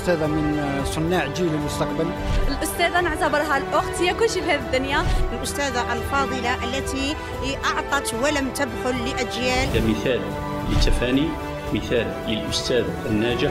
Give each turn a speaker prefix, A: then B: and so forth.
A: أستاذة من صناع جيل المستقبل.
B: الأستاذة نعتبرها الأخت هي كل شيء في هذه الدنيا.
C: الأستاذة الفاضلة التي أعطت ولم تبخل لأجيال.
D: مثال للتفاني مثال للأستاذ الناجح.